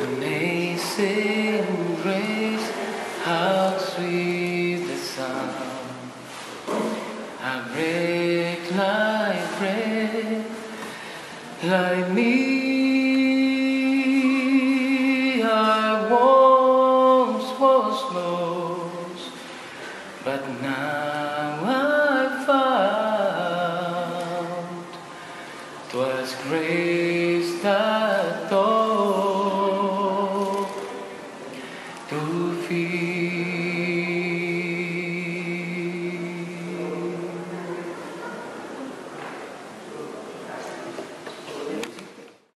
Amazing grace, how sweet the sound. I break my bread like me. I once was lost, but now I found. Twas grace. To fear